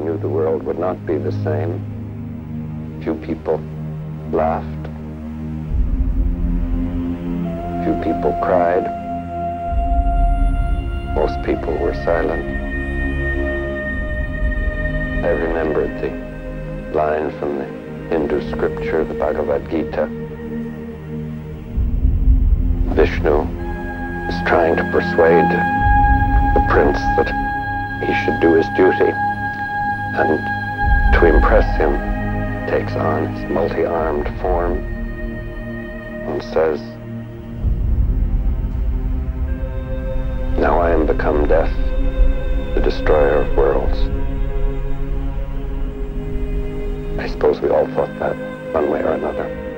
knew the world would not be the same. Few people laughed. Few people cried. Most people were silent. I remembered the line from the Hindu scripture, the Bhagavad Gita. Vishnu is trying to persuade the prince that he should do his duty and to impress him takes on his multi-armed form and says, Now I am become death, the destroyer of worlds. I suppose we all thought that one way or another.